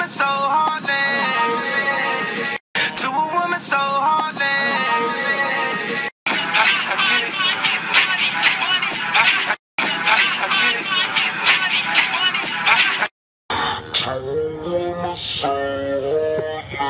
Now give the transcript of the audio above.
woman so heartless. To a woman so heartless. I, I get it. I, I, I get it. I, I, I,